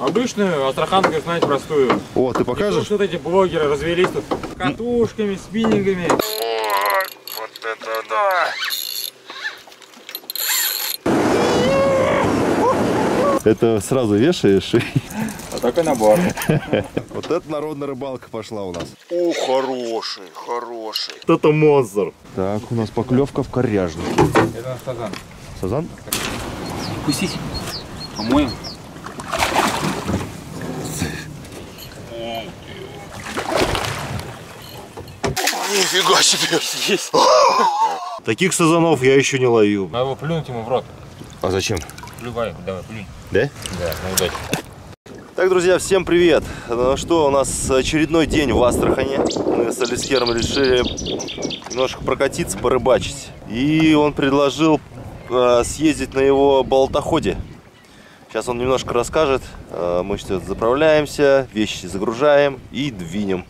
Обычную астраханку, знаете, простую. О, ты И покажешь? тут вот эти блогеры развелись тут катушками, спиннингами. Вот это да! Это сразу вешаешь и... Вот такой набор. Вот это народная рыбалка пошла у нас. О, хороший, хороший. Это монстр. Так, у нас поклевка в коряжнике. Это сазан. Сазан? Пустить. По-моему. Нифига себе. Есть. Таких сазанов я еще не ловил. Надо его плюнуть ему в рот. А зачем? Плювай, давай, плюнь. Да? Да, на удачу. Так, друзья, всем привет! Ну что, у нас очередной день в Астрахане. Мы с Алисхером решили немножко прокатиться, порыбачить. И он предложил съездить на его болотоходе. Сейчас он немножко расскажет. Э, мы все заправляемся, вещи загружаем и двинем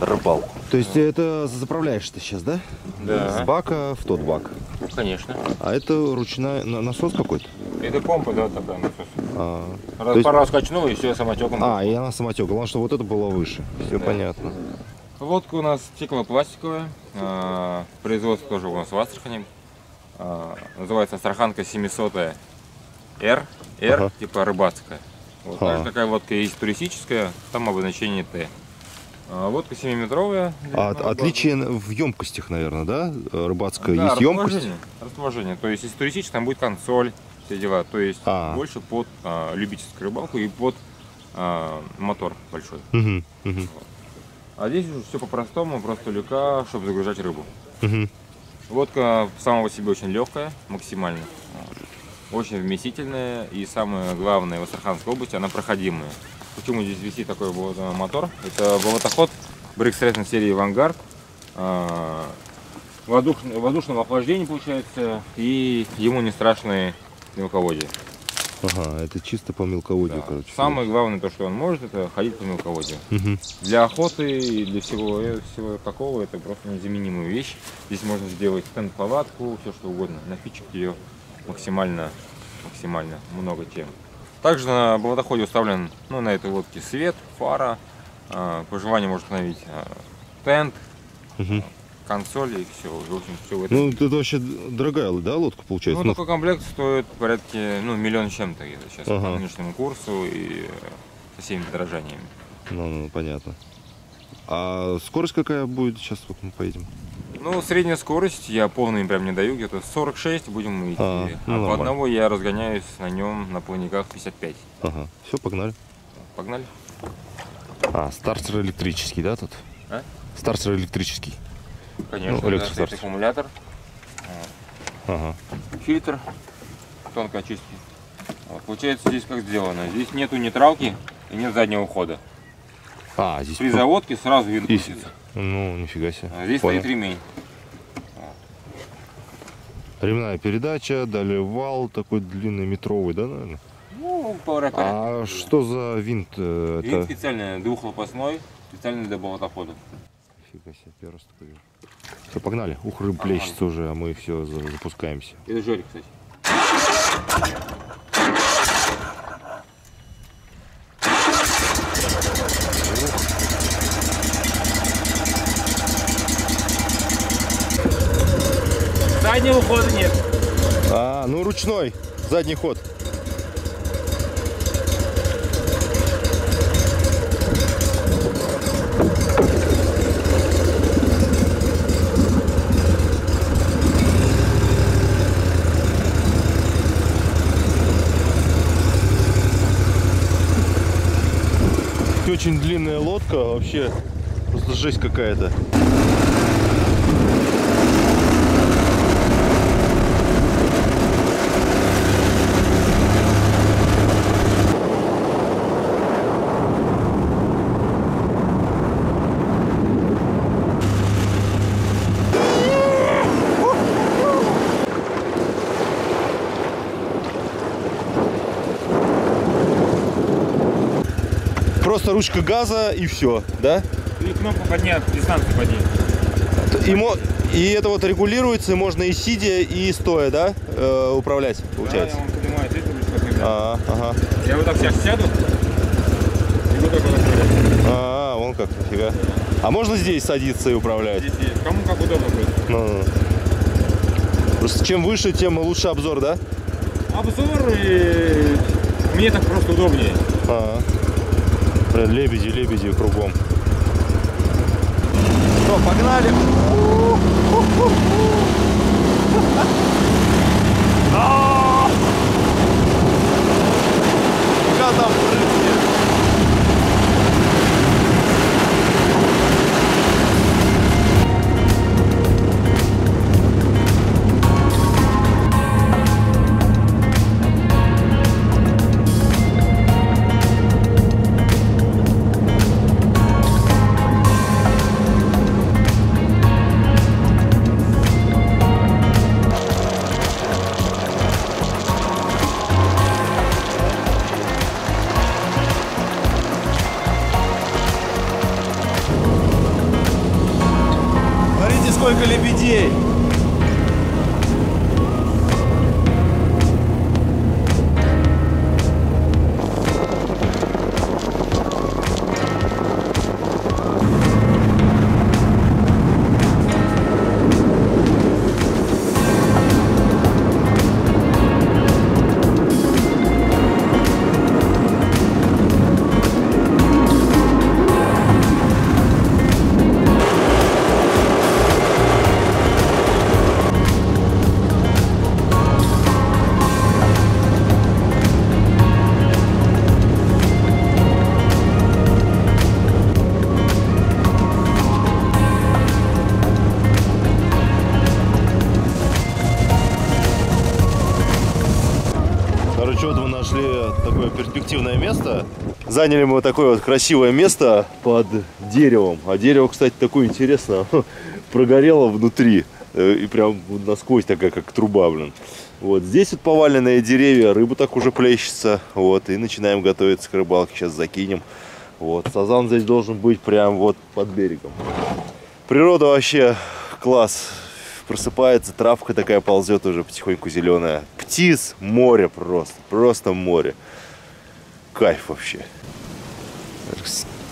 рыбалку. То есть это заправляешь ты сейчас, да? Да. С бака в тот бак. Конечно. А это ручная на- насос какой-то? Это помпа, да, такая насос. А, Раз, То есть- Пару раз качнул и все самотеком. а, и она самотек. Главное, что вот это было выше. Все Да. понятно. Лодка у нас стеклопластиковая. а, Производство тоже у нас в Астрахани. А, Называется Астраханка 700 R. R, Ага. типа рыбацкая. Вот. Ага. Также такая лодка есть туристическая, там обозначение Т. А, Лодка 7-метровая. А от- отличие в емкостях, наверное, да? Рыбацкая Да, есть емкость. расположение. То есть, если туристическая, там будет консоль, все дела. То есть, А. больше под а, любительскую рыбалку и под а, мотор большой. Мгм, мгм, А здесь уже все по-простому, просто люка, чтобы загружать рыбу. мгм. Лодка сама по себе очень легкая, максимально. Очень вместительная и самое главное в Астраханской области, она проходимая. Почему здесь висит такой вот э, мотор? Это болотоход Брикс Рейсинг серии Vanguard. А, Воздух, воздушного охлаждения получается и ему не страшные мелководье. Ага, это чисто по мелководью, Да. короче. Самое главное то, что он может, это ходить по мелководью. Мгм. Для охоты и для всего, э, всего такого это просто незаменимая вещь. Здесь можно сделать стенд-палатку, все что угодно. Напичкать ее максимально, максимально много чем. Также на болотоходе уставлен ну, на этой лодке свет, фара. а, По желанию можно установить а, тент, Мгм. Консоль и все. В общем, все в этом. Ну, это вообще дорогая, да, лодка получается? Ну, Ну, такой комплект стоит порядка, ну, миллион с чем-то где-то сейчас Ага. по нынешнему курсу и э, со всеми подорожаниями. ну, ну, понятно. А скорость какая будет сейчас, вот мы поедем? Ну, средняя скорость, я полными прям не даю, где-то 46 будем мы идти. А, А, ну, по нормально. одному я разгоняюсь на нем на плавниках 55. Ага, все, погнали. Погнали. А, стартер электрический, да, тут? А? Стартер электрический. Конечно, Ну, да, электростартер. стоит аккумулятор, Ага. фильтр тонкой очистки. Вот, получается здесь как сделано. Здесь нету нейтралки и нет заднего хода. А, здесь... При по- заводке сразу вин И- крутится. Ну, нифига себе. А здесь Понял. стоит ремень. Ремная передача, далее вал такой длинный, метровый, да, наверное? Ну, полтора А что за винт? э, Винт Это... специальный, двухлопастной, специально для болотохода. Фига себе, первый раз такой вижу. Погнали. Ух, рыб плещется уже, а мы все запускаемся. Это Жорик, кстати. Заднего хода нет. А, ну ручной, задний ход. Очень длинная лодка, вообще просто жесть какая-то. Просто ручка газа и все, да? И кнопку поднять, дистанцию поднять. И, мо- И это вот регулируется, и можно и сидя, и стоя, да, э, управлять, Да, получается? я вам поднимаю здесь, ручку. А, ага. Я вот так сейчас сяду и вот так вот. А, вон как, нифига. А можно здесь садиться и управлять? Здесь есть. Кому как удобно будет. Ну, ну. Просто чем выше, тем лучше обзор, да? Обзор и мне так просто удобнее. А, Прям лебеди, лебеди кругом. Что, погнали? А! Нифига Заняли мы такое вот красивое место под деревом. А дерево, кстати, такое интересное. Прогорело внутри. Э, И прям насквозь такая, как труба, блин. Вот здесь вот поваленные деревья, рыба так уже плещется. Вот, и начинаем готовиться к рыбалке. Сейчас закинем. Вот, сазан здесь должен быть прям вот под берегом. Природа вообще класс. Просыпается, травка такая ползет уже потихоньку зеленая. Птиц, море просто, просто море. Кайф вообще.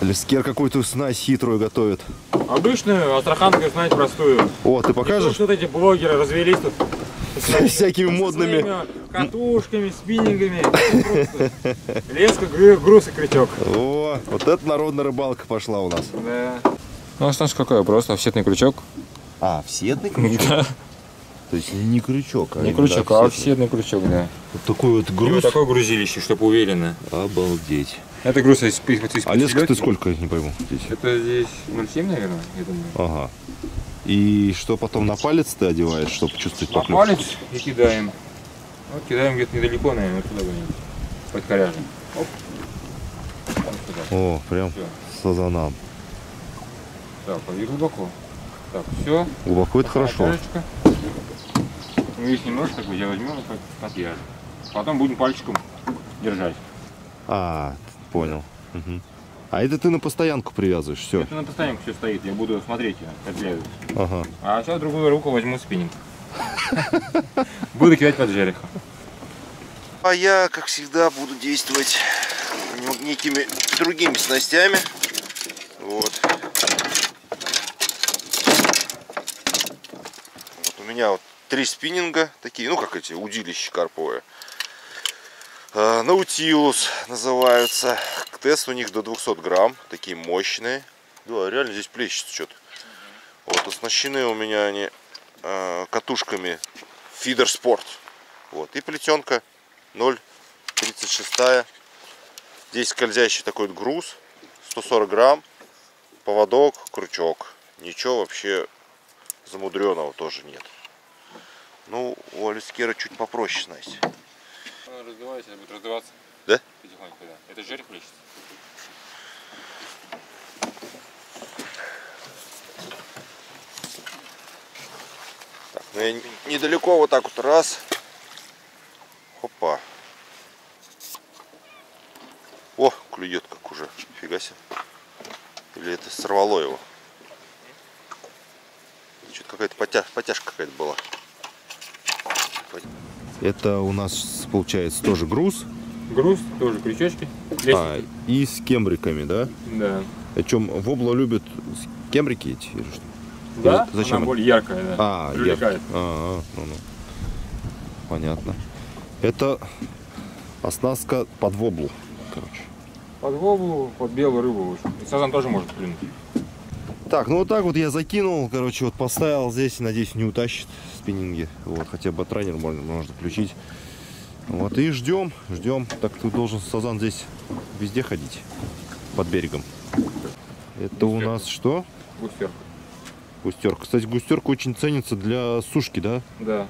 Лескер какую-то снасть хитрую готовит. Обычную астраханскую знать простую. О, ты покажешь? что вот эти блогеры развелись тут. своими- Всякими модными. Катушками, спиннингами. Леска, гру- груз и крючок. О, вот это народная рыбалка пошла у нас. Да. Ну а что ж какое, просто офсетный крючок. А, всетный крючок? Да. То есть не крючок, а Не крючок, а офсетный. офсетный крючок, да. Вот такой вот И вот груз. такое грузилище, чтобы уверенно. Обалдеть. Это груз из, из, из А леска ты сколько, не пойму, здесь? Это здесь 0,7, наверное, я думаю. Ага. И что потом на палец ты одеваешь, чтобы чувствовать На поклевку? палец и кидаем. Вот кидаем где-то недалеко, наверное, вот туда где-нибудь. Под коряжем. Оп. Вот. О, прям Всё. с сазаном. Так, и глубоко. Так, все. Глубоко это хорошо. Ну, их немножко так я возьмем и под- подвяжем. Потом будем пальчиком держать. А, понял. Мгм. А это ты на постоянку привязываешь, все. Это на постоянку все стоит, я буду смотреть, как. Ага. А сейчас другую руку возьму спиннинг. Буду кидать под жереха. А я, как всегда, буду действовать некими другими снастями. Вот. Вот у меня вот три спиннинга, такие, ну как эти, удилища карповые. А, Наутилус называются. Тест у них до 200 грамм, такие мощные. Да, реально здесь плещется что-то. Вот, оснащены у меня они а, катушками Feeder Sport. Вот, и плетенка 0,36. Здесь скользящий такой груз, 140 грамм, поводок, крючок. Ничего вообще замудреного тоже нет. Ну, у Алискера чуть попроще снасть. Раздувайся, будет раздуваться. Да? Потихоньку, да. Это жерех плещется. Так, ну я недалеко вот так вот раз. Хопа. О, клюет как уже. Фига себе. Или это сорвало его. Что-то какая-то потяж, потяжка какая-то была. Это у нас получается тоже груз. Груз, тоже крючочки. А, и с кембриками, да? Да. О чем вобло любят с кембрики эти? или что? Да, Или зачем она более яркая, да. А, Привлекает. я- а, а, ну, ну. Понятно. Это оснастка под воблу, короче. Под воблу, под белую рыбу. И сазан тоже может клюнуть. Так, ну вот так вот я закинул, короче, вот поставил здесь, надеюсь, не утащит спиннинги. Вот, хотя бы тренер можно, можно включить. Вот, и ждем, ждем. Так ты должен сазан здесь везде ходить, под берегом. Это у нас что? Густер. Густерка. Кстати, густерка очень ценится для сушки, да? Да.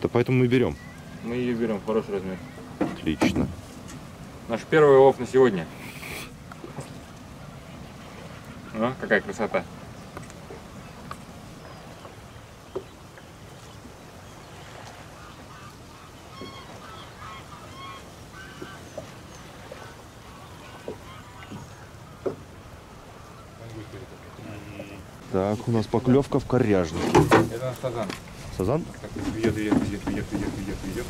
Да поэтому мы берем. Мы ее берем, хороший размер. Отлично. Наш первый улов на сегодня. А, какая красота. Так, у нас поклевка в коряжнике. Это сазан. Сазан? Так, ведет, ведет, ведет, ведет, ведет, ведет, ведет.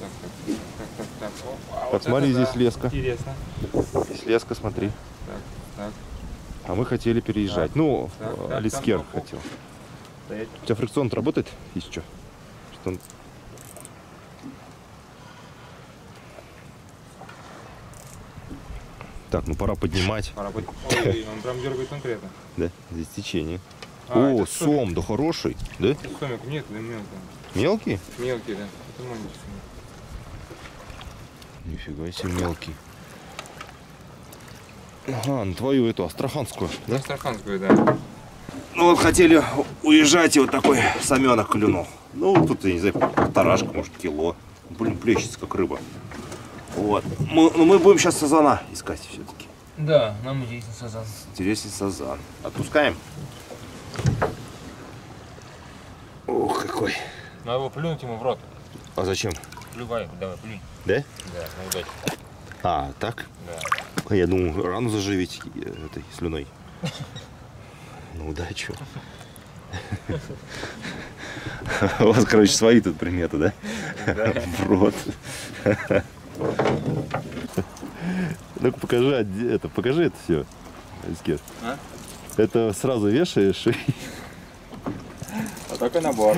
Так, так, так, так, так. Опа, Так, вот смотри, это здесь да. леска. Интересно. Здесь леска, смотри. Так, так. А мы хотели переезжать. Так, ну, так, э, так, хотел. У тебя фрикцион работает? Есть что? Что он... Так, ну пора поднимать. Пора. Ой, он прям дергает конкретно. Да, здесь течение. А, О, это сомик. сом, да хороший. Да? Это сомик. Нет, да мелкий. Мелкий? Мелкий, да. Это маленький сомик. Нифига себе мелкий. Ага, на твою эту астраханскую, да? Астраханскую, да. Ну вот хотели уезжать, и вот такой саменок клюнул. Ну, тут, я не знаю, полторашка, может, кило. Блин, плещется, как рыба. Вот. Мы, ну, мы будем сейчас сазана искать все-таки. Да, нам интересен сазан. Интересный сазан. Отпускаем. Ох, какой. Надо его плюнуть ему в рот. А зачем? Плювай, давай, плюнь. Да? Да, на удачу. А, так? Да. А я думал, рану заживить э, этой слюной. Ну, удачу. У вас, короче, свои тут приметы, да? В рот. Ну-ка покажи, это, покажи это все, Искер. А? Это сразу вешаешь и А такой набор.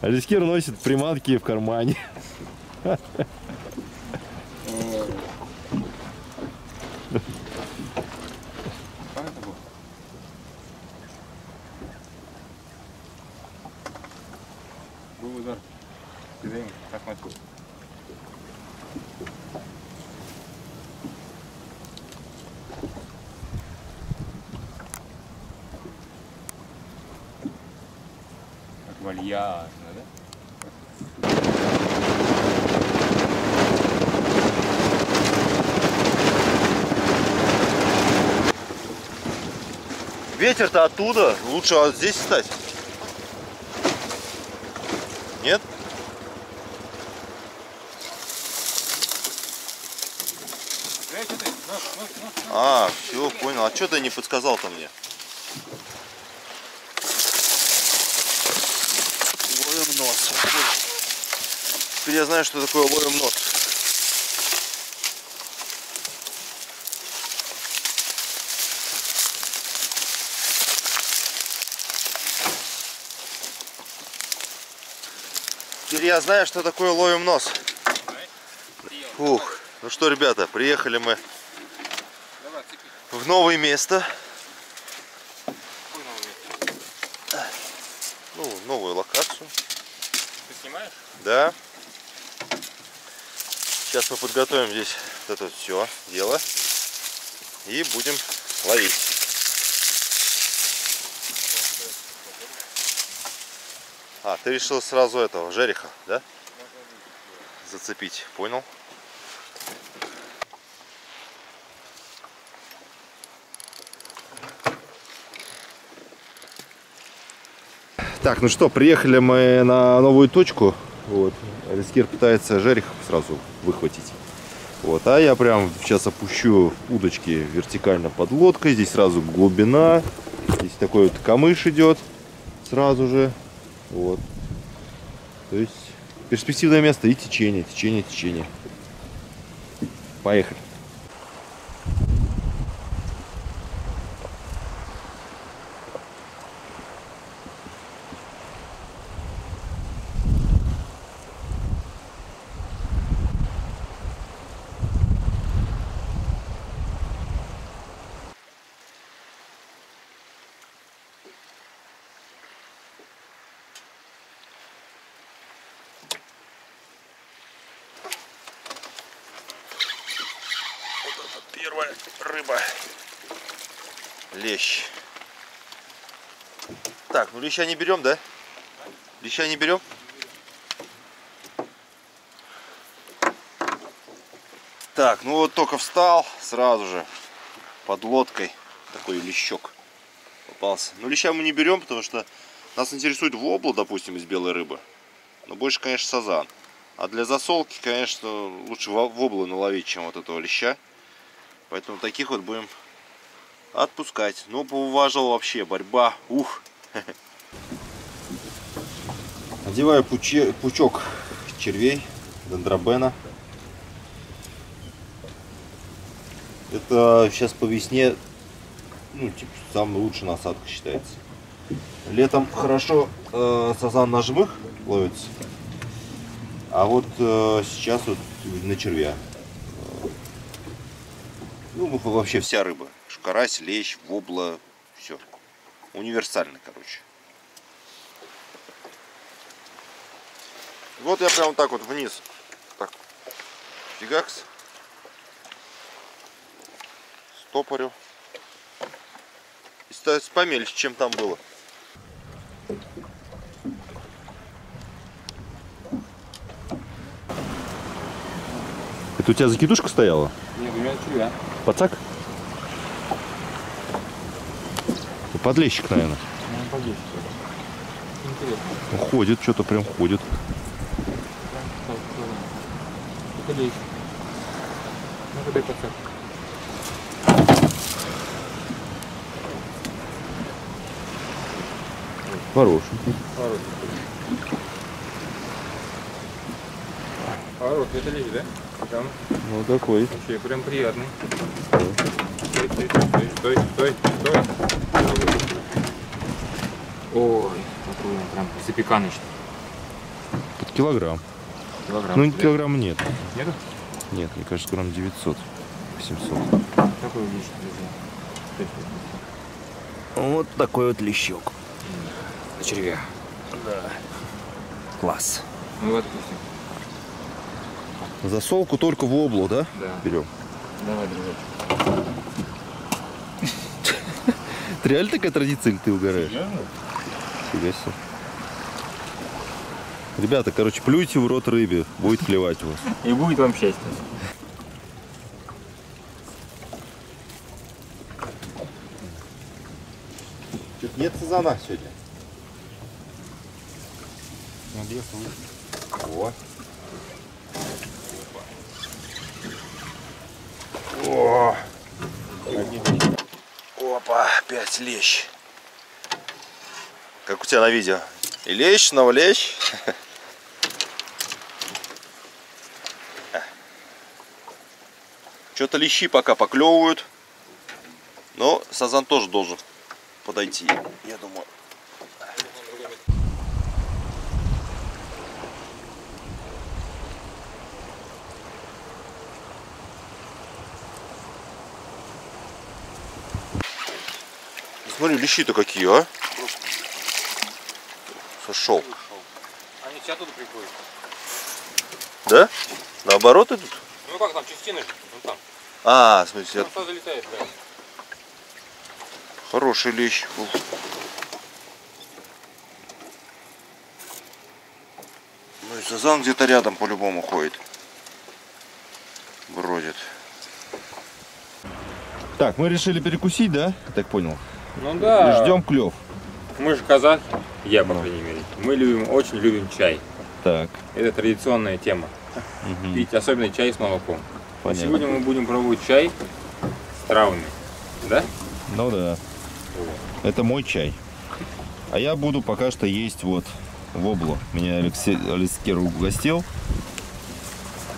Алискер носит приманки в кармане. Был удар. Как мочу. Вальяжно, да? Ветер-то оттуда, лучше вот здесь стать. Нет? А, все, понял. А что ты не подсказал-то мне? Ловим нос. Теперь я знаю, что такое ловим нос. Теперь я знаю, что такое ловим нос. Ух. Ну что, ребята, приехали мы в новое место. Какой новый? Ну, в новую локацию. Ты снимаешь? Да. Сейчас мы подготовим здесь вот это все дело. И будем ловить. А, ты решил сразу этого, жереха, да? Зацепить, понял? Так, ну что, приехали мы на новую точку. Вот. Алискир пытается жерех сразу выхватить. Вот, а я прям сейчас опущу удочки вертикально под лодкой. Здесь сразу глубина. Здесь такой вот камыш идет сразу же. Вот. То есть перспективное место и течение, течение, течение. Поехали. Первая рыба. Лещ. Так, ну леща не берем, да? Леща не берем? Так, ну вот только встал, сразу же под лодкой такой лещок попался. Ну леща мы не берем, потому что нас интересует воблу, допустим, из белой рыбы. Но больше, конечно, сазан. А для засолки, конечно, лучше во- воблы наловить, чем вот этого леща. Поэтому таких вот будем отпускать. Ну, поуважил вообще, борьба, ух. Одеваю пучок червей, дендробена. Это сейчас по весне, ну, типа, самая лучшая насадка считается. Летом хорошо э, сазан на жмых ловится. А вот э, сейчас вот на червя. Ну, во- вообще вся рыба. Карась, лещ, вобла, все. Универсально, короче. Вот я прям так вот вниз. Так. Фигакс. Стопорю. И ставится помельче, чем там было. Это у тебя закидушка стояла? Нет, у меня червя. Пацак? Подлещик, наверное. Ну, погоди. Интересно. Ходит, что-то прям ходит. Так, ладно. Это лезь. Ну-ка дай пацак. Хороший. Хороший. Это лезь, да? Прям Ну такой. вообще прям приятный. Стой, стой, стой, стой, стой, стой. Ой, какой он прям запеканочный. Под килограмм. Килограмм. Ну, Да? килограмм нет. Нету? Нет, мне кажется, грамм 900. 800. Какой друзья? Вот такой вот лещок. На червя. Класс. Ну вот, отпустим. Засолку только в облу, да? Да. Берем. Давай, дружочек. Это реально такая традиция, или ты угораешь? Фига себе. Ребята, короче, плюйте в рот рыбе, будет клевать у вас. И будет вам счастье. Что-то нет сазана сегодня. О. О. Опа, опять лещ. Как у тебя на видео. И лещ, снова лещ. Что-то лещи пока поклевывают. Но сазан тоже должен подойти, я думаю. Смотри, лещи-то какие, а? Сошел. Они все оттуда приходят. Да? Наоборот идут? Ну как там, частины же. А, в смысле, да. хороший лещ. Ух. Ну и сазан где-то рядом по-любому ходит. Бродит. Так, мы решили перекусить, да? Так понял. Ну да. И ждем клев. Мы же казахи, я, по крайней мере. Мы любим, очень любим чай. Так, Это традиционная тема. Пить особенно чай с молоком. Понятно. Сегодня мы будем пробовать чай с травами. Да? Ну да. Это мой чай. А я буду пока что есть вот воблу. Меня Алексей Алискер угостил.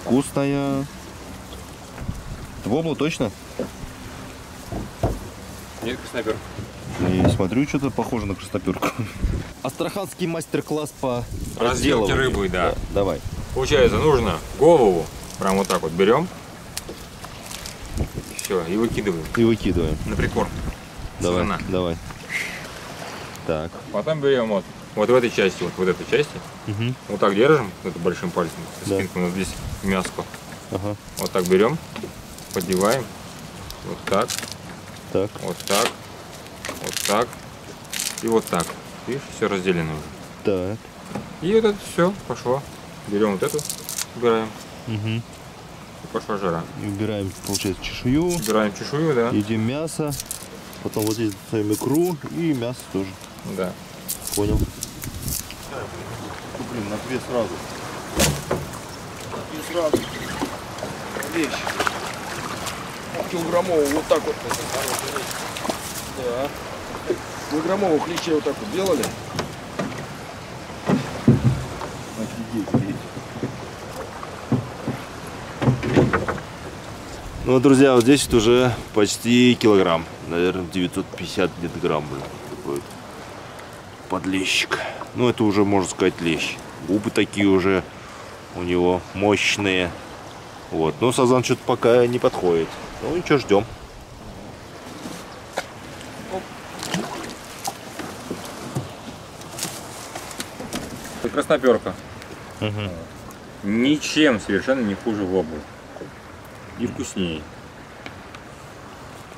Вкусная. Вобла точно? Нет, краснопер. И смотрю, что-то похоже на красноперку. Астраханский мастер-класс по Разделке рыбы, да. Давай. Получается, нужно голову прям вот так вот берем. Все, и выкидываем И выкидываем. на прикорм. Давай, Сатана. давай. Так. Потом берем вот, вот в этой части, вот в этой части, Угу. вот так держим, это большим пальцем, Да. спинкой, у нас здесь мяско. Ага. Вот так берем, поддеваем, вот так, Так. вот так, вот так и вот так. Видишь, все разделено уже. Так. И вот это все пошло. Берем вот эту, убираем, Угу. И пошла жара. Убираем, получается, чешую. Убираем чешую, да? Едим мясо. Потом вот здесь ставим икру и мясо тоже. Да. Понял. Блин, на две сразу. И сразу вещь. Килограммовую вот так вот. Да. Килограммовых лещей вот так вот делали. Ну, друзья, вот здесь вот уже почти килограмм. Наверное, 950 где-то грамм, блин. Такой подлещик. Ну, это уже, можно сказать, лещ. Губы такие уже у него мощные. Вот. Но сазан что-то пока не подходит. Ну, ничего, ждем. Красноперка. Ничем совершенно не хуже воблы. И вкуснее.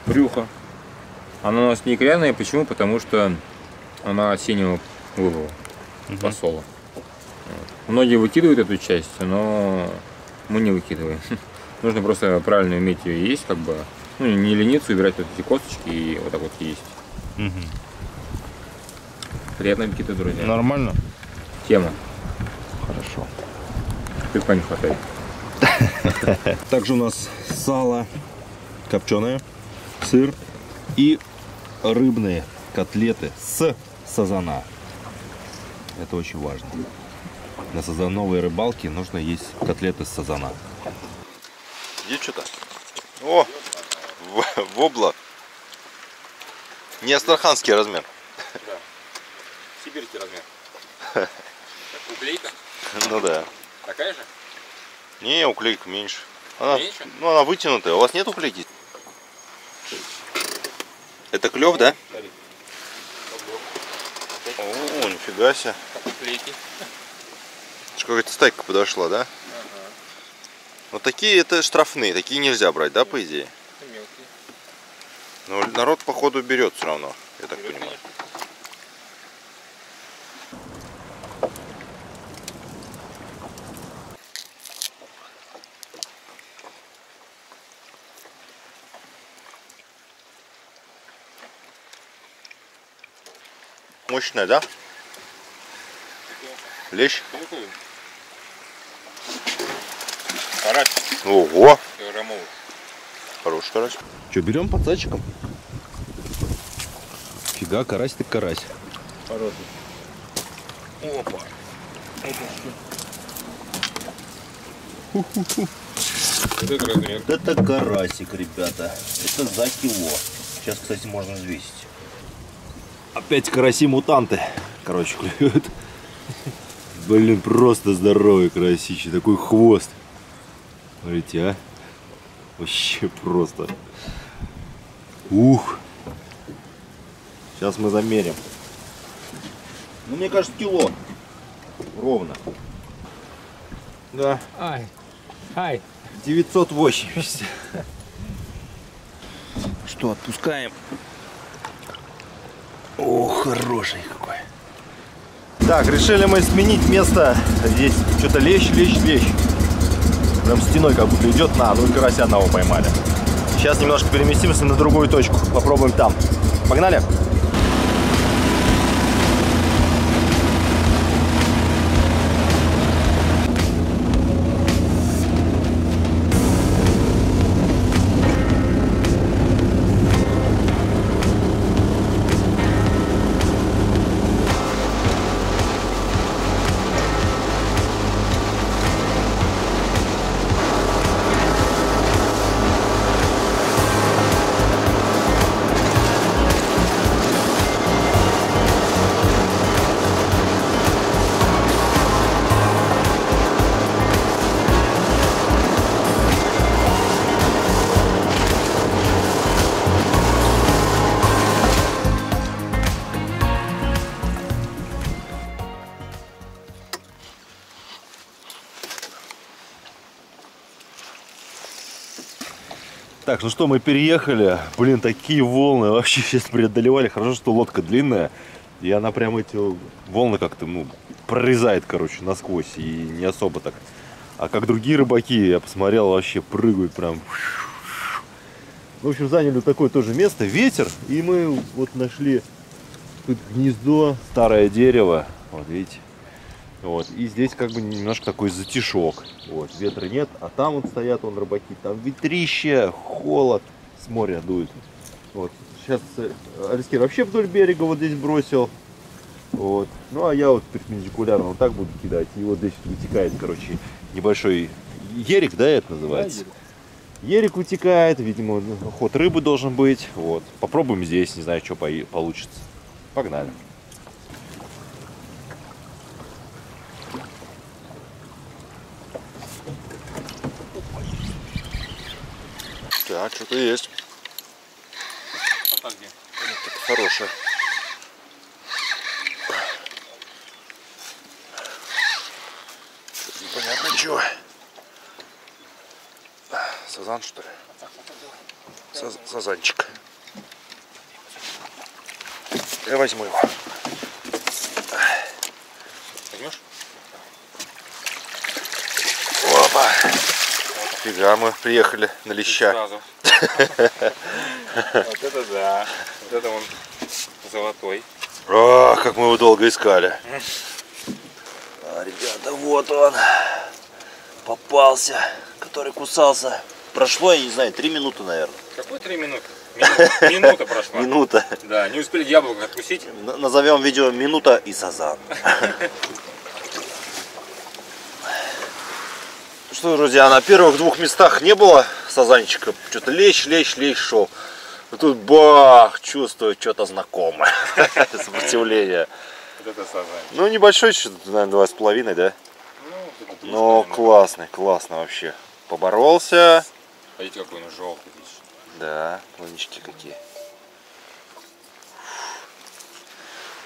Брюхо. Она у нас не икряная. Почему? Потому что она осеннего вывола. Посола. Вот. Многие выкидывают эту часть, но мы не выкидываем. Нужно просто правильно уметь ее есть, как бы. Ну, не лениться, убирать вот эти косточки и вот так вот есть. Приятного аппетита, друзья. Нормально? Тема. Хорошо. Тыпа не хватает. Также у нас сало копченое, сыр и рыбные котлеты с сазана. Это очень важно. На сазановой рыбалке нужно есть котлеты с сазана. Где что-то? О, в- вобла. Не астраханский размер. Сибирский размер. Уклейка Ну да. такая же? Не, уклейка меньше. Она, Меньше? Ну, она вытянутая. У вас нет уклейки? Это клев, да? О, нифига себе. Уклейки. Какая-то стайка подошла, да? Вот такие это штрафные, такие нельзя брать, да, по идее? Мелкие. Но народ, походу, берет все равно, я так понимаю. Мощная, да? Лещ? Карась Ого! килограммовый. Хороший карась. Что, берем подсадчиком? Фига, карась ты карась. Хороший. Опа. Размер. Это карасик, ребята. Это за кило. Сейчас, кстати, можно взвесить. Опять караси-мутанты. Короче, клюют. Блин, просто здоровый карасище. Такой хвост. Смотрите, а. Вообще просто. Ух. Сейчас мы замерим. Ну, мне кажется, кило. Ровно. Да. Ай. Ай. 980. Что, отпускаем? О, хороший какой. Так, решили мы сменить место. Здесь что-то лещ, лещ, лещ. Прям стеной как будто идет. На, ну и карася одного поймали. Сейчас немножко переместимся на другую точку. Попробуем там. Погнали? Ну что, мы переехали. Блин, такие волны вообще сейчас преодолевали. Хорошо, что лодка длинная. И она прям эти волны как-то, ну, прорезает, короче, насквозь. И не особо так. А как другие рыбаки, я посмотрел, вообще прыгают прям. В общем, заняли такое тоже место. Ветер. И мы вот нашли тут гнездо, старое дерево. Вот видите. Вот. И здесь как бы немножко такой затишок. Вот. Ветра нет, а там вот стоят он рыбаки. Там ветрище, холод, с моря дует. Вот. Сейчас э, Алискер вообще вдоль берега вот здесь бросил. Вот. Ну а я вот перпендикулярно вот так буду кидать. И вот здесь вытекает, короче, небольшой ерик, да, это называется? Ерик вытекает, видимо, ход рыбы должен быть. Вот. Попробуем здесь, не знаю, что получится. Погнали. Так, что-то есть. А где? Это хорошее. Что-то Непонятно чего. Сазан что ли? Саз- Сазанчик. Я возьму его. Возьмешь? Опа. Фига, мы приехали на леща. Вот это да. Вот это он золотой. А, как мы его долго искали. А, ребята, вот он. Попался, который кусался. Прошло, я не знаю, три минуты, наверное. Какой три минуты? Минута, минута прошла. Минута. Да, не успели яблоко откусить. Н- Назовем видео «Минута и сазан». Что, друзья, на первых двух местах не было сазанчика. Что-то лещ, лещ, лещ шел. И тут бах, чувствую что-то знакомое. Сопротивление. Вот это сазан. Ну, небольшой, что-то, наверное, два с половиной, да? Ну, наверное. классный, классно вообще. Поборолся. Смотрите, какой он желтый. Да, планички какие.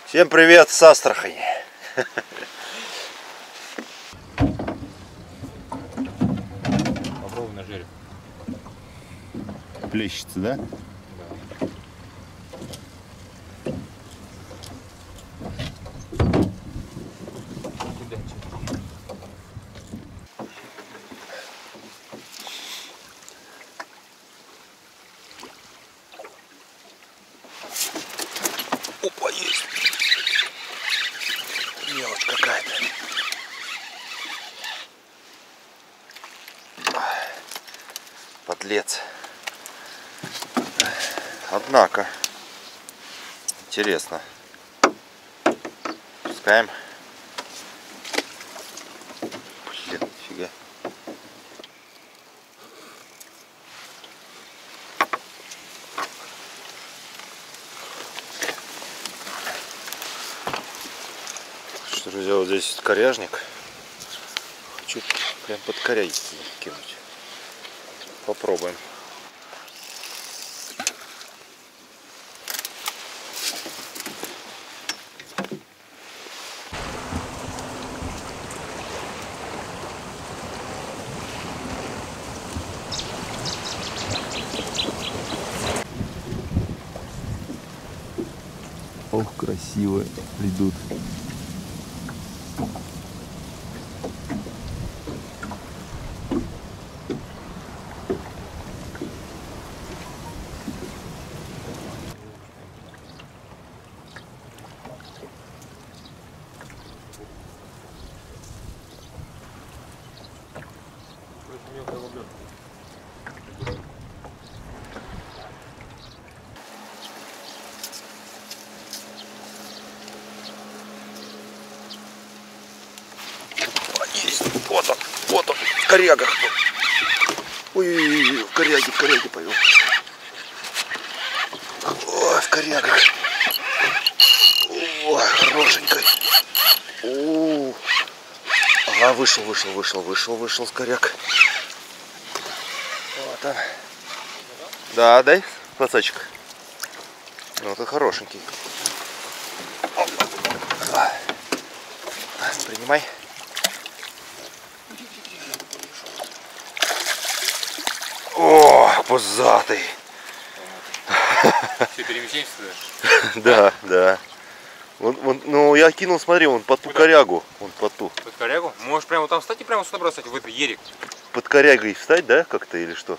Всем привет с Астрахани. Плещется, да? Опа, есть. Мелочь какая-то. Подлец. Однако, интересно. Пускаем. Блин, фига. Что, друзья, вот здесь коряжник. Хочу прям под коряги кинуть. Попробуем. Ох, красиво идут. Есть. Вот он. Вот он. В корягах. Ой, в коряге, в коряге повел. Ой, в корягах. Ой, хорошенькой. О, Ага, вышел, вышел, вышел, вышел, вышел с коряг. Вот он. Да, дай, пацачек. Ну, ты хорошенький. Опа. Принимай. О, пузатый. Все, перемещаемся туда. Да, да. Он, он- ну, я кинул, смотри, он под ту корягу. Он под ту. Под корягу? Можешь прямо там встать и прямо сюда бросать, в этот ерик. Под корягой встать, да, как-то или что?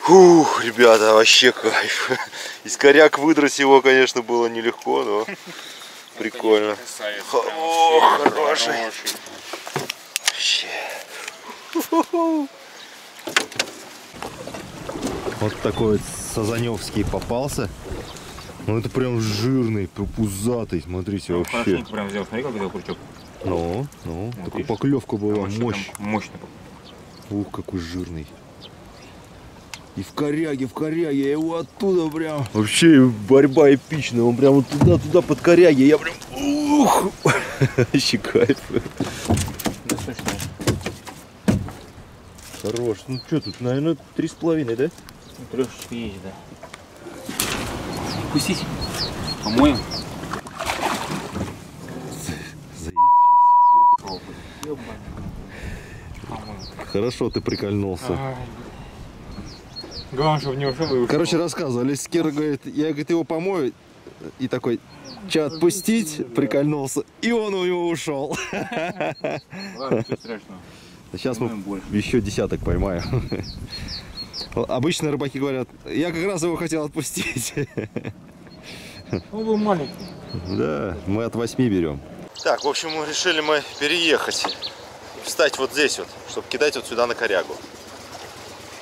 Фух, ребята, вообще кайф. Из коряг выдрать его, конечно, было нелегко, но прикольно. Хо- прям о, хороший. Вообще. Вот такой вот сазаневский попался. Ну это прям жирный, пузатый, смотрите, Ну, вообще. Хорошенько прям взял, смотри, как это крючок. Ну, ну, Вот такая видишь? поклевка была, вообще мощь. Мощно. Ух, какой жирный. И в коряге, в коряге, я его оттуда прям. Вообще борьба эпичная, он прям вот туда-туда под коряги, я прям. Ух! Вообще кайф. Хорош. Ну что тут, наверное, три с половиной, да? Трешечка есть, да. Пустить? По-моему. Хорошо, ты прикольнулся. Главное, чтобы не ушел и ушел. Короче, рассказывали. Скир говорит, я говорит, его помою. И такой, че, отпустить? Прикольнулся. И он у него ушел. Ладно, ничего страшного. Сейчас мы больше. еще десяток поймаем. Обычно рыбаки говорят, я как раз его хотел отпустить. Он был маленький. Да, мы от восьми берем. Так, в общем, решили мы переехать. Встать вот здесь вот, чтобы кидать вот сюда на корягу.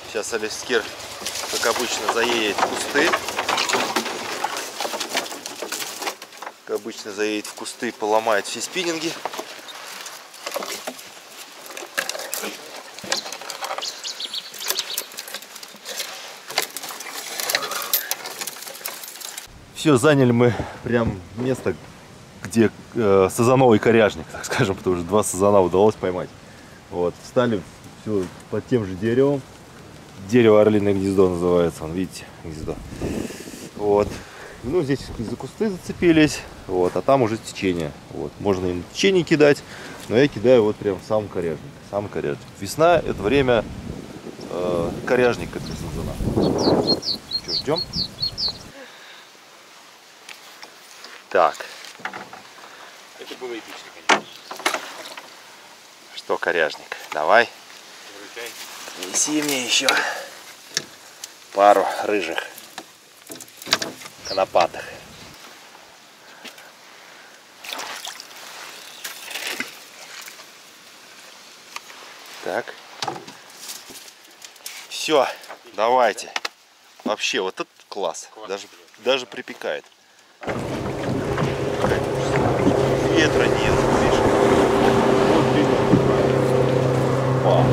Сейчас Алискер, как обычно, заедет в кусты. Как обычно, заедет в кусты, поломает все спиннинги. Все, заняли мы прям место, где э, сазановый коряжник, так скажем, потому что два сазана удалось поймать. Вот, встали все под тем же деревом. Дерево орлиное гнездо называется, вон, видите, гнездо. Вот. Ну, здесь за кусты зацепились, вот, а там уже течение. Вот. Можно и на течение кидать, но я кидаю вот прям в сам коряжник. Сам коряжник. Весна это время э, коряжника для сазана. Что, ждем? Так, Это было эпично, конечно. что коряжник? Давай. Выручай. Неси мне еще пару рыжих конопатых. Так. Все, давайте. Вообще, вот этот класс. Класс, Даже, даже припекает. Ветра нет, видишь? О,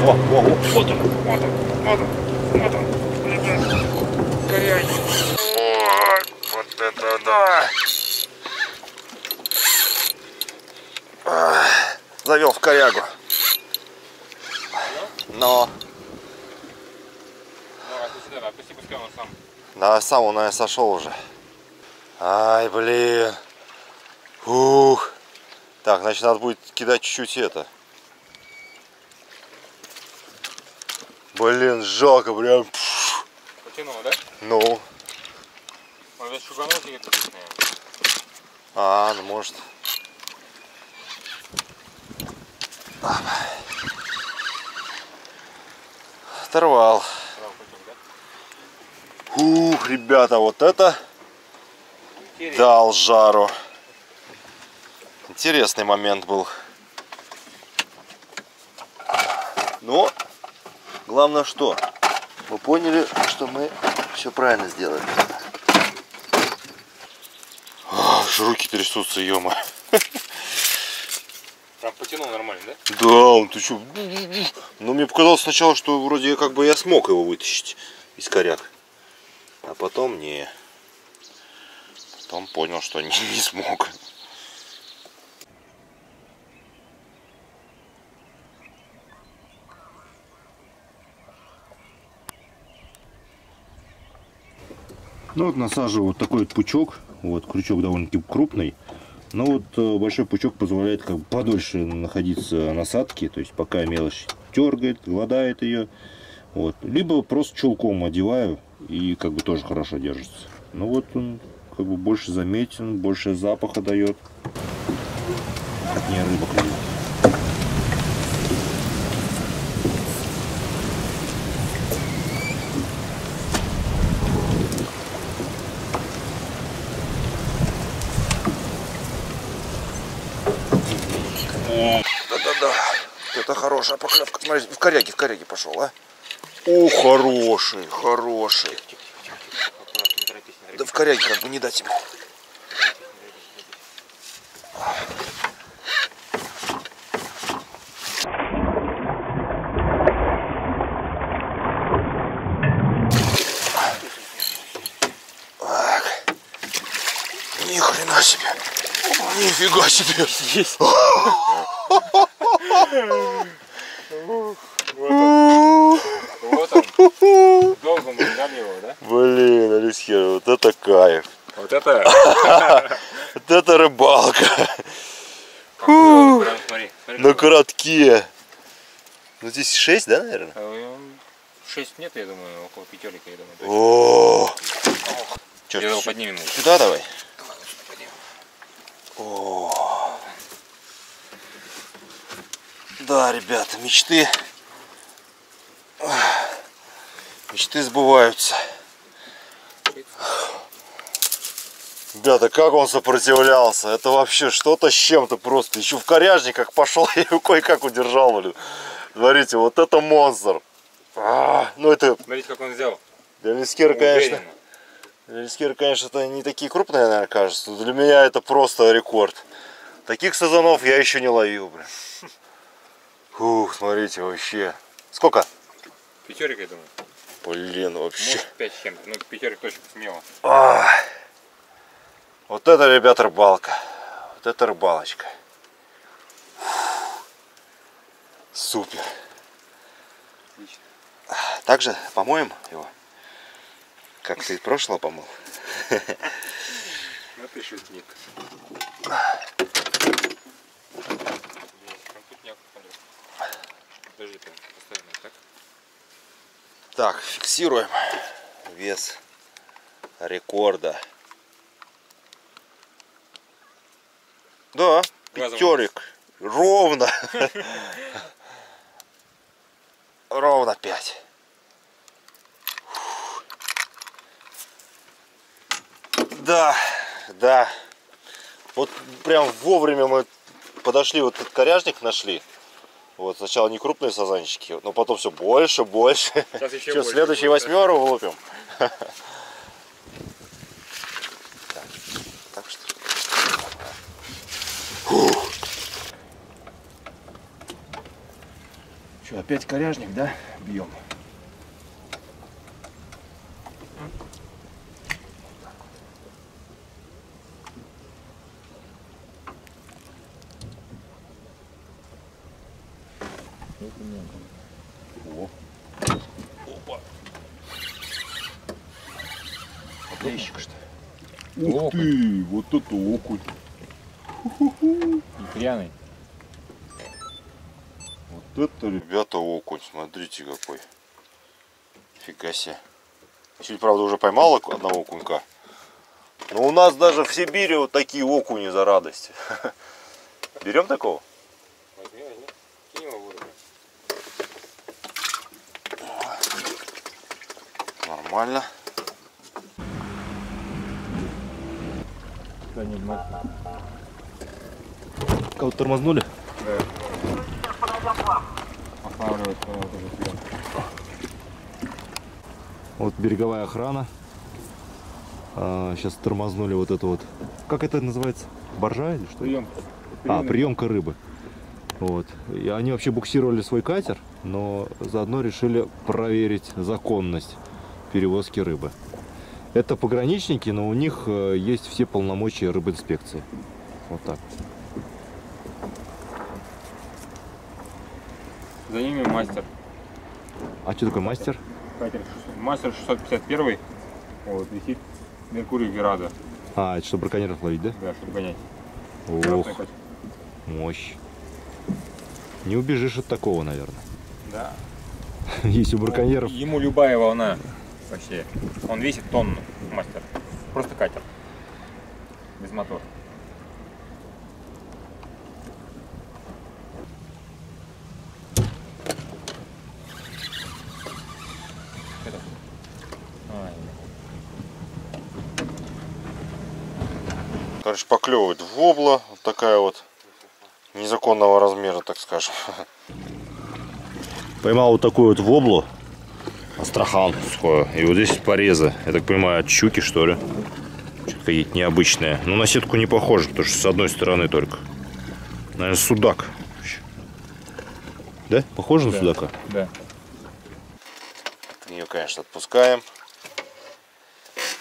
о, о, вот он, вот он, вот он, вот он, ребят. Коряги. Ой, вот это да! Завел в корягу. Но, Давай, сам. да, сам он, наверное, сошел уже. Ай, блин. Ух. Так, значит, надо будет кидать чуть-чуть это. Блин, жалко, прям. Пф. Потянул, да? Ну, Может, шуганул тебе тут, а, ну может. Оторвал. Ух, ребята, вот это Интересно. дал жару. Интересный момент был. Но главное что? Мы поняли, что мы все правильно сделали. Аж руки трясутся, ема. Прям потянул нормально, да? Да, он ты что? Ну, мне показалось сначала, что вроде как бы я смог его вытащить из коряк. А потом не. Потом понял, что не, не смог. Ну вот насаживаю вот такой вот пучок. Вот крючок довольно-таки крупный. Но вот э, большой пучок позволяет как бы подольше находиться насадки, то есть пока мелочь дергает, гладает ее, Вот. Либо просто чулком одеваю и как бы тоже хорошо держится. Ну вот он как бы больше заметен, больше запаха дает. Не рыба клюет. Да-да-да. Это хорошая поклевка. Смотри, в коряге, в коряге пошел, а? О, хороший, хороший. Да в коряге как бы не дать ему. Ни хрена себе. Нифига себе. Есть. Вот он. Долго мы ждали его, да? Блин, Алисхер, вот это кайф. Вот это. Вот это рыбалка. На коротке. Ну здесь 6, да, наверное? А, м, Шесть нет, я думаю, около пятерки, я думаю. О, Я его поднимем. Сюда давай. О. Да, ребята, мечты. Ах, Мечты сбываются. Ребята, как он сопротивлялся. Это вообще что-то с чем-то просто. Еще в коряжниках пошел, я его кое-как удержал, блин. Смотрите, вот это монстр. А, ну это Смотрите, как он взял. для Лискера, конечно. Уверенно. Лискеры, конечно, это не такие крупные, наверное, кажется. но Для меня это просто рекорд. Таких сазанов я еще не ловил, блин. Фух, смотрите, вообще. Сколько? Пятерка, я думаю. Блин, вообще. Может, пять с чем-то. Ну, пятерка точно смело. Ах. Вот это, ребят, рыбалка. Вот это рыбалочка. Фух. Супер. Отлично. Также помоем его? Как ты прошлого помыл? Ну ты шутник. Подожди, ты. Так, фиксируем вес рекорда. Да, пятерик. Ровно. Ровно 5. Да, да. Вот прям вовремя мы подошли, вот этот коряжник нашли. Вот сначала не крупные сазанчики, но потом все больше, больше. Сейчас еще Что, больше следующий будет, восьмеру вылупим? Так, так что. Что, опять коряжник, да? Бьем. О. Опа. Отлещик, что ли? Ух Окунь. ты, вот это окунь. И пряный. Вот это, ребята, окунь. Смотрите какой. Фига себе. Сегодня, правда, уже поймал одного окунька. Но у нас даже в Сибири вот такие окуни за радость. Берем такого? Нормально. Не вновь. Кого-то тормознули? Останавливать э, вот береговая охрана. сейчас тормознули вот это вот. Как это называется? Боржа или что? Прием. А, приемка рыбы. Вот. И они вообще буксировали свой катер, но заодно решили проверить законность перевозки рыбы. Это пограничники, но у них э, есть все полномочия рыбинспекции. Вот так. За ними мастер. А что такое мастер? Катер 600 Мастер 651. Вот, висит Меркурий Герада. А, это чтобы браконьеров ловить, да? Да, чтобы гонять. Ох, мощь. Не убежишь от такого, наверное. Да. Есть у браконьеров. Ему любая волна вообще. Он весит тонну, мастер. Просто катер. Без мотора. Короче, поклевывает вобла. Вот такая вот незаконного размера, так скажем. Поймал вот такую вот воблу. Астраханскую. И вот здесь порезы. Я так понимаю, от щуки, что ли. Что-то какие-то необычные. Но на сетку не похоже, потому что с одной стороны только. Наверное, судак. Да? Похоже на Да. судака? Да. Ее, конечно, отпускаем.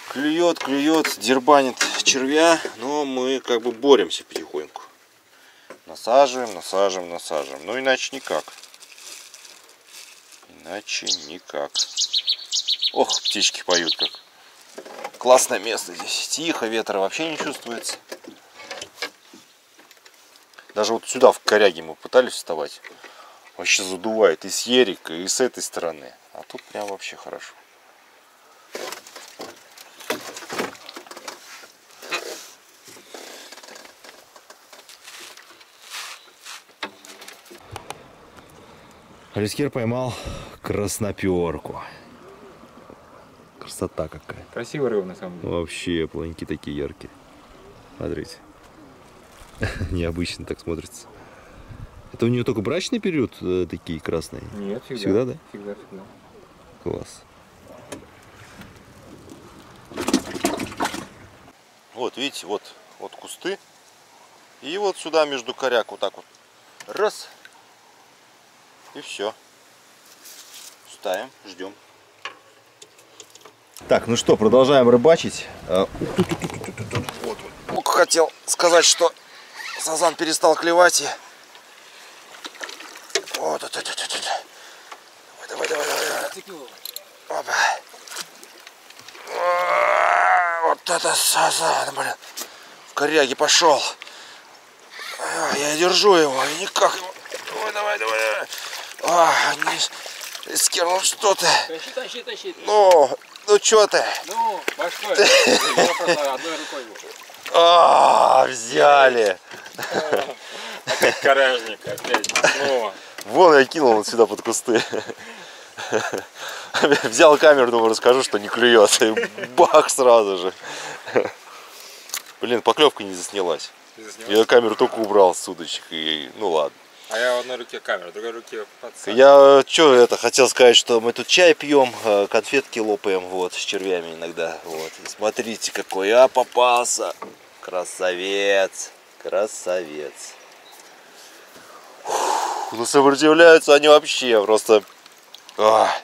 Клюет, клюет, дербанит червя, но мы как бы боремся потихоньку. Насаживаем, насаживаем, насаживаем. Ну иначе никак. Иначе никак. Ох, птички поют как. Классное место здесь. Тихо, ветра вообще не чувствуется. Даже вот сюда, в коряге, мы пытались вставать. Вообще задувает и с Ерика, и с этой стороны. А тут прям вообще хорошо. Алискер поймал красноперку. Красота какая. Красивая рыба на самом деле. Вообще, плавники такие яркие. Смотрите. Необычно так смотрится. Это у нее только брачный период э, такие красные? Нет, всегда. Всегда, да? Всегда, всегда. Класс. Вот, видите, вот, вот кусты. И вот сюда между коряк вот так вот. Раз. И все. Ставим, ждем. Так, ну что, продолжаем рыбачить. А, Только хотел сказать, что сазан перестал клевать и... Вот, вот, вот, вот, вот. Давай, давай, давай, давай. Опа. А, Вот это сазан, блин. В коряге пошел. А, Я держу его, никак его. Давай, давай, давай, давай. А, не... Искер, ну что ты? Тащи, тащи, тащи. Ну, ну что ты? Ну, просто одной рукой. А, взяли. Каражник, опять. Снова. Вон я кинул вот сюда под кусты. Взял камеру, думаю, расскажу, что не клюет. И бах сразу же. Блин, поклевка не заснялась. Ты заснял? Я камеру только убрал с удочек. И, ну ладно. А я в одной руке камеру, в другой руке пацан. Я что это хотел сказать, что мы тут чай пьем, э, конфетки лопаем, вот, с червями иногда. Вот. И смотрите, какой я попался. Красавец. Красавец. Фух, ну сопротивляются они вообще просто. А.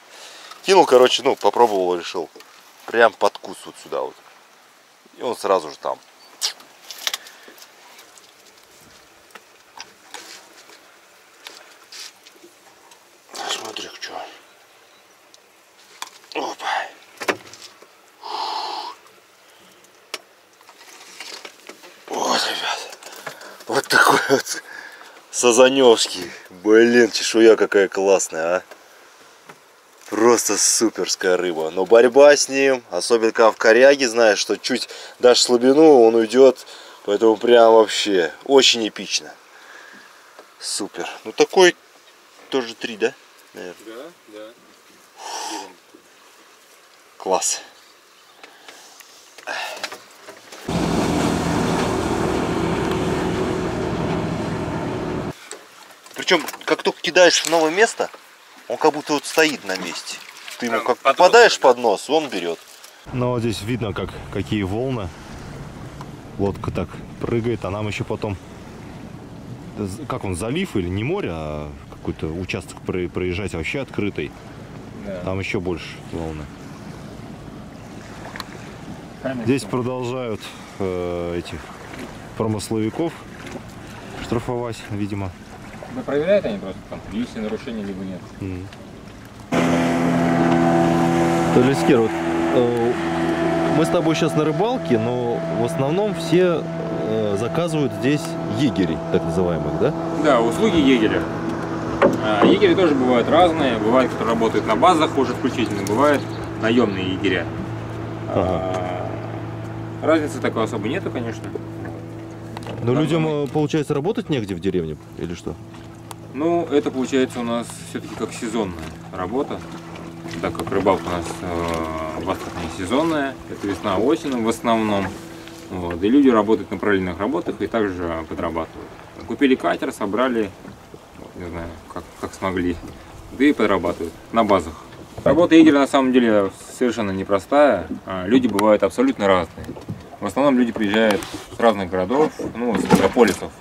Кинул, короче, ну, попробовал, решил. Прям под кус вот сюда вот. И он сразу же там. Смотри, что. Опа. Вот, ребят. Вот такой вот Сазаневский. Блин, чешуя какая классная, а. Просто суперская рыба. Но борьба с ним, особенно когда в коряге, знаешь, что чуть дашь слабину, он уйдет. Поэтому прям вообще очень эпично. Супер. Ну такой тоже три, да? Наверное. Да, да. Класс. Причем, как только кидаешь в новое место, он как будто вот стоит на месте. Ты ему как попадаешь под нос, он берет. Ну вот здесь видно, как, какие волны. Лодка так прыгает, а нам еще потом... Как он, залив или не море, а какой-то участок про- проезжать вообще открытый. Да. Там еще больше волны. Здесь продолжают э, этих промысловиков штрафовать, видимо. Да проверяют они просто там, есть ли нарушения, либо нет. Талискер, вот, э, мы с тобой сейчас на рыбалке, но в основном все э, заказывают здесь егерей, так называемых, да? Да, услуги егеря. А, Егери тоже бывают разные. Бывают, которые работают на базах уже включительно, бывают наемные егеря. А, Разницы такой особо нету, конечно. Но людям, мы- э, получается, работать негде в деревне или что? Ну, это получается у нас все-таки как сезонная работа, так как рыбалка у нас э, в Астрахани сезонная, это весна-осень в основном. Вот, и люди работают на параллельных работах и также подрабатывают. Купили катер, собрали, не знаю, как, как смогли, да и подрабатывают на базах. Работа егеря на самом деле совершенно непростая. А, Люди бывают абсолютно разные. В основном люди приезжают с разных городов, ну, с метрополисов.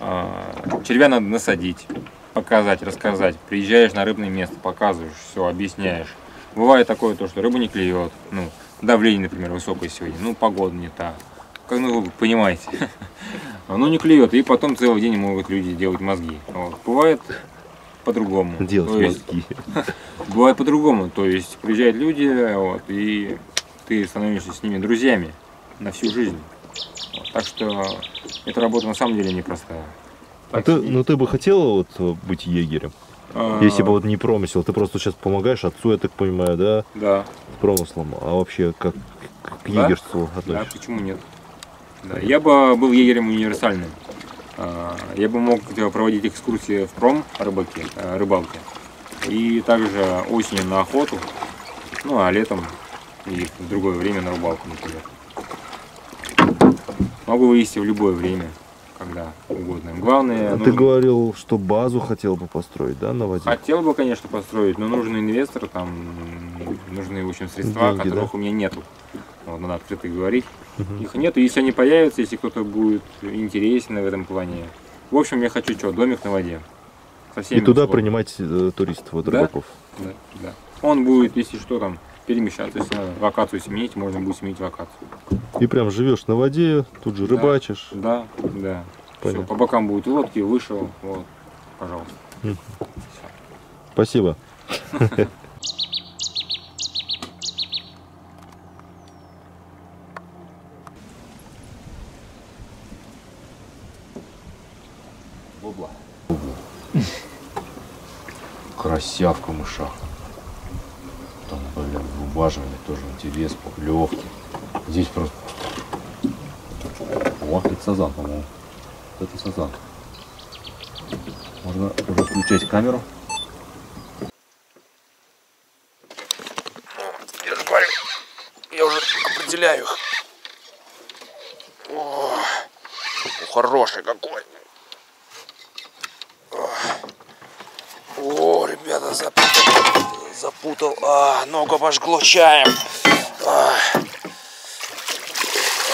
А, Червя надо насадить, показать, рассказать. Приезжаешь на рыбное место, показываешь, все, объясняешь. Бывает такое, то, что рыба не клюет. Ну, давление, например, высокое сегодня. Ну, погода не та. Как ну, вы понимаете. Оно не клюет, и потом целый день могут люди делать мозги. Вот. Бывает по-другому. Делать То есть, мозги. Бывает по-другому. То есть приезжают люди, вот, и ты становишься с ними друзьями на всю жизнь. Так что эта работа на самом деле непростая. А ты, ну ты бы хотела вот э, быть егерем? А, Если бы вот не промысел, ты просто сейчас помогаешь отцу, я так понимаю, да, Да, с промыслом, а вообще как к Да. егерству да, относишься? почему нет? Да, я бы был егерем универсальным. А, Я бы мог э, проводить экскурсии в пром рыбаке, э, рыбалке. И также осенью на охоту, ну а летом и в другое время на рыбалку, например. Могу вывести в любое время, когда угодно. Главное, А ты нужно- говорил, что базу хотел бы построить, да, на воде? Хотел бы, конечно, построить, но нужен инвестор, там нужны, в общем, средства, Деньги, которых да? у меня нету. Вот, надо открыто говорить. Их нету, если они появятся, если кто-то будет интересен в этом плане. В общем, я хочу что, домик на воде. Со И всеми туда условиями. принимать э, туристов, вот Да. рыбаков. Да, да. Он будет, если что, там, перемещаться, если надо локацию сменить, можно будет сменить локацию. И прям живешь на воде, тут же Да. рыбачишь. Да, да. Все, Понятно. по бокам будут лодки, вышел, вот, пожалуйста. Спасибо. Бубла. Красявка мыша. Выбаживание тоже интерес, поклевки. Здесь просто... О, это сазан, по-моему. Это сазан. Можно уже включать камеру. Я же говорю, я уже определяю их. О, хороший какой. О, О, ребята, запутал. Запутал. А, ногу обожгло чаем. А.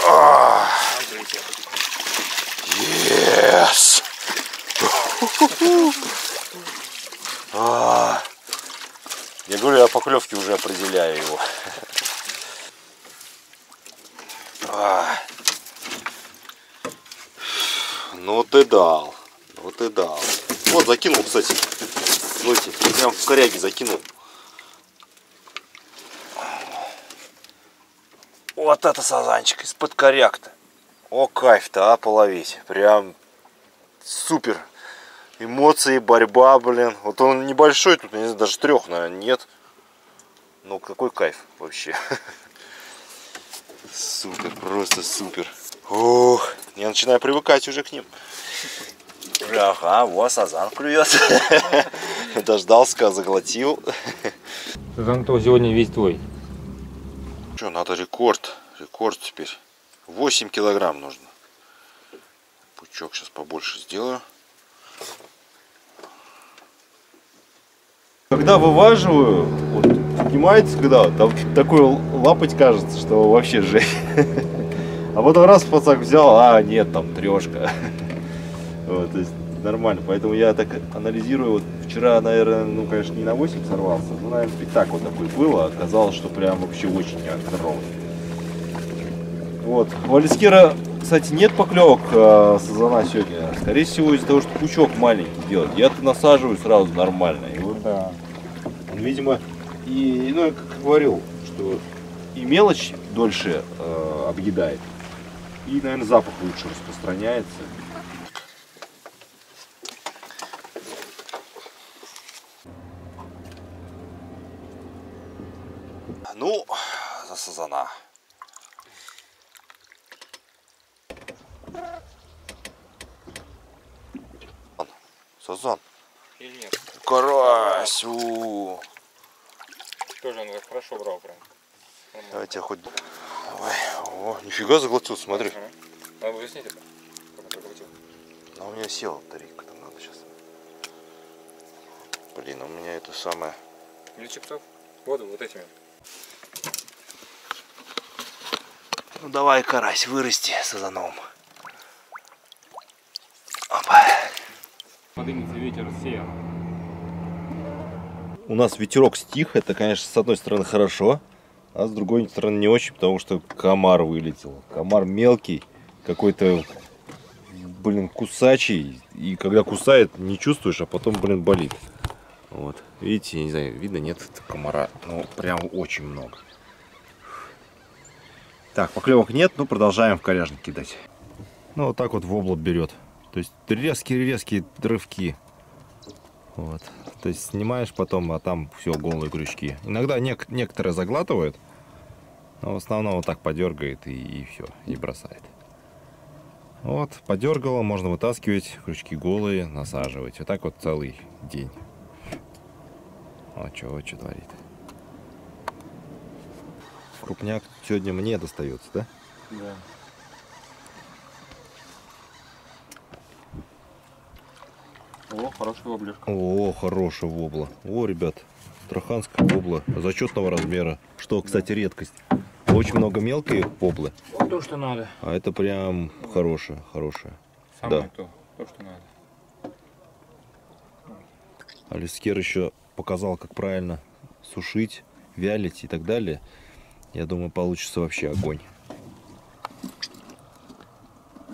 А. Yes. А. Я говорю, я поклевки уже определяю его. А. Ну ты дал. Ну ты дал. Вот закинул, кстати. Смотрите, прям в коряге закинул. Вот это сазанчик из-под коряк-то. О, кайф-то, а, половить. Прям супер. Эмоции, борьба, блин. Вот он небольшой, тут, не знаю, даже трех, наверное, нет. Ну, какой кайф вообще. Супер, просто супер. Ох, я начинаю привыкать уже к ним. Ага, вот сазан клюет. Дождался, заглотил. Зантов сегодня весь твой. Что, надо рекорд. Рекорд теперь. 8 килограмм нужно. Пучок сейчас побольше сделаю. Когда вываживаю, вот, понимаете, когда там такой лапать кажется, что вообще жесть. А потом раз пацак взял, а нет, там трешка. Вот, то есть нормально. Поэтому я так анализирую. Вот вчера, наверное, ну, конечно, не на 8 сорвался, но, наверное, и так вот такой было. Оказалось, что прям вообще очень нездоровый. Вот. У Алискира, кстати, нет поклевок э, сазана сегодня. Скорее всего, из-за того, что пучок маленький делает. Я-то насаживаю сразу нормально. И вот, да. Видимо, и, ну, я как говорил, что и мелочь дольше э, объедает, и, наверное, запах лучше распространяется. Ну, за сазана. Сазан. Или нет? Карась. у. Тоже он хорошо брал прям. Давайте я хоть... Давай. О, нифига заглотил, смотри. Надо будет снять это. Как он прокрутил. А у меня села батарейка, там надо сейчас. Блин, у меня это самое... Или чипсов? Вот, вот этими. Ну давай, карась, вырасти сазаном. Опа. Поднимется ветер с севера. У нас ветерок стих, это, конечно, с одной стороны хорошо, а с другой стороны не очень, потому что комар вылетел. Комар мелкий, какой-то, блин, кусачий, и когда кусает, не чувствуешь, а потом, блин, болит. Вот, видите, я не знаю, видно, нет комара, ну, прям очень много. Так, поклевок нет, ну, продолжаем в коряжник кидать. Ну, вот так вот в облако берет. То есть резкие-резкие рывки. Вот. То есть снимаешь потом, а там все голые крючки. Иногда нек- некоторые заглатывают, но в основном вот так подергает и, все, и бросает. Вот, подергало, можно вытаскивать, крючки голые, насаживать. Вот так вот целый день. Вот что, вот что творит. Крупняк сегодня мне достается, да? Да. О, хороший воблер. О, хорошая вобла. О, ребят, страханская вобла зачетного размера. Что, кстати, редкость. Очень много мелкой воблы, Вот то, что надо. а это прям хорошая, хорошая. Самое Да. то. То, что надо. Алискер еще показал, как правильно сушить, вялить и так далее. Я думаю, получится вообще огонь.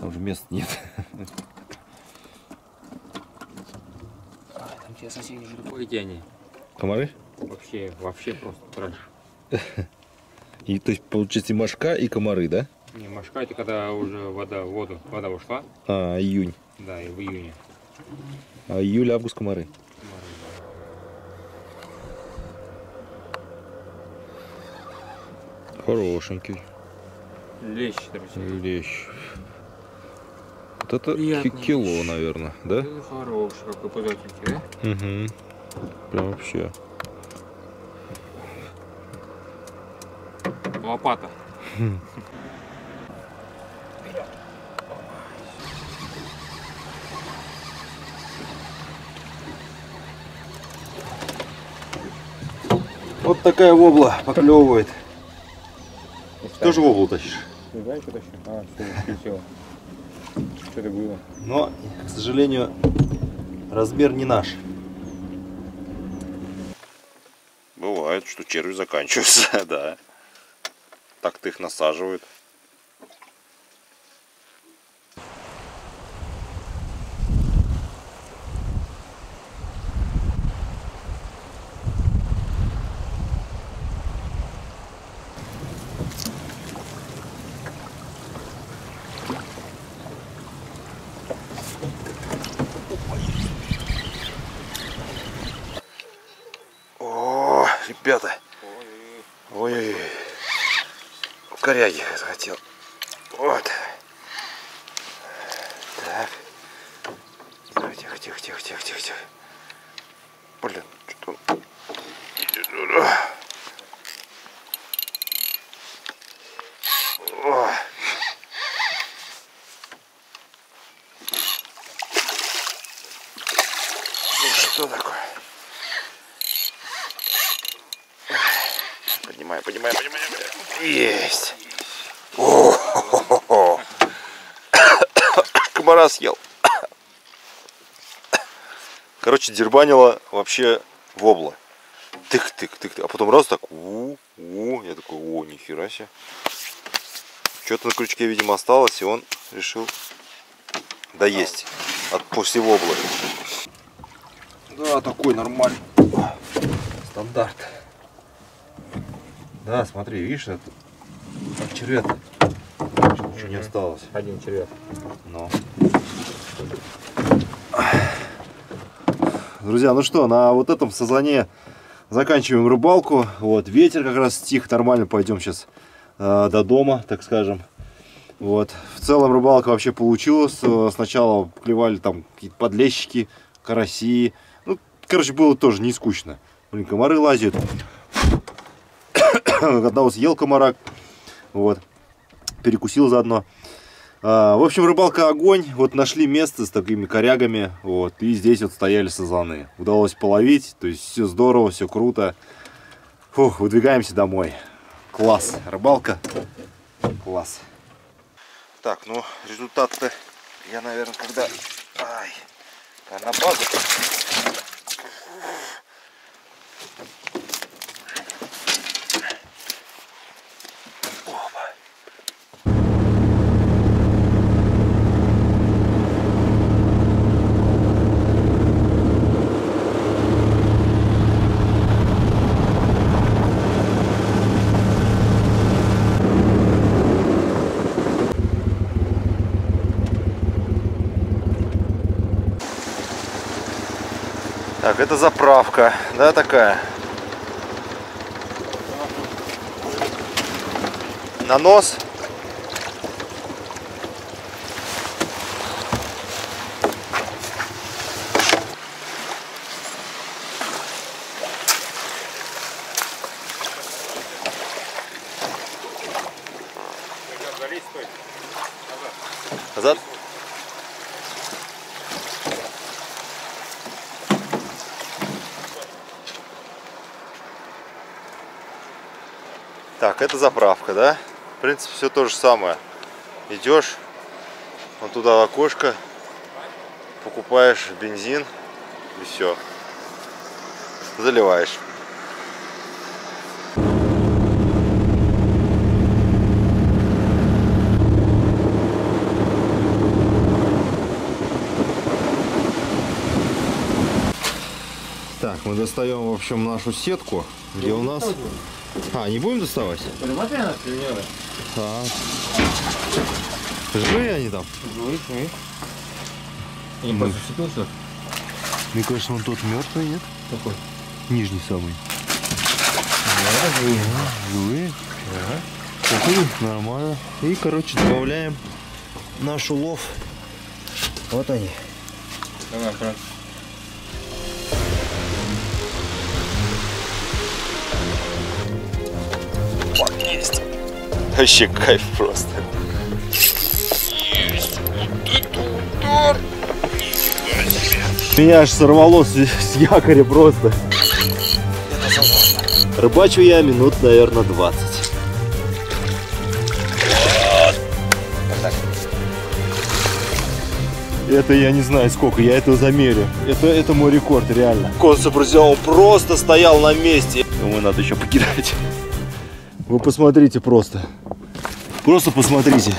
Там же мест нет. Тебе соседи жили. Ой, где они? Комары? Вообще, вообще просто трэш. И то есть получается и мошка, и комары, да? Не, мошка это когда уже вода, воду, вода ушла. А, июнь. Да, и в июне. А июль, август комары. Хорошенький. Лещ, друзья. Лещ. Вот это Приятный кило, наверное, да? Ну, хороший, какой податенький, да? Угу. Прям вообще. Лопата. Вот такая вобла поклевывает. Тоже воблу тащишь? Ты знаешь, что тащил? А, что улетело. Что это было? Но, к сожалению, размер не наш. Бывает, что черви заканчиваются, да. Так-то их насаживают. О, ребята. Ой, в коряге захотел. Вот. Так. Давай, Тихо, тихо, тихо, тихо, тихо, тихо. Блин, что он... О. Ну что такое? Поднимай, поднимай, поднимай, поднимай. Есть. О, Комара съел. Короче, дербанила вообще вобла. Тык, тык, тык, тык. А потом раз так, у, у, я такой, о, нихера себе. Что-то на крючке, видимо, осталось, и он решил доесть от после воблы. Да, такой нормальный. Стандарт. Да, смотри, видишь, это как червяк. Ничего не осталось. Один червяк. Но. Друзья, ну что, на вот этом сазане заканчиваем рыбалку. Вот, ветер как раз стих, нормально пойдем сейчас до дома, так скажем. Вот. В целом рыбалка вообще получилась. Э, Сначала клевали там какие-то подлещики, караси. Ну, короче, было тоже не скучно. Блин, комары лазят. Одного съел комарак. Вот. Перекусил заодно. А, в общем, рыбалка огонь. Вот нашли место с такими корягами. Вот. И здесь вот стояли сазаны. Удалось половить. То есть все здорово, все круто. Фух, выдвигаемся домой. Класс. Рыбалка. Класс. Так, ну, результат-то я, наверное, когда... Ай, на базу... Так, это заправка, да, такая? На нос. Назад. Так, это заправка, да? В принципе, все то же самое. Идешь, вот туда окошко, покупаешь бензин и все. Заливаешь. Так, мы достаем, в общем, нашу сетку, где у нас... А, не будем доставать? Так. Живые они там? Не просто вцепился. Мне кажется, он тот мертвый, нет? Какой? Нижний самый. Живые? Нормально. И, короче, добавляем наш улов. Вот они. Давай, брат. Вообще кайф просто. Меня аж сорвало с, с якоря просто. Рыбачу я минут, наверное, 20. Это я не знаю сколько, я это замерю. Это, это мой рекорд, реально. Друзья, он просто стоял на месте. Думаю, надо еще покидать. Вы посмотрите просто. Просто посмотрите.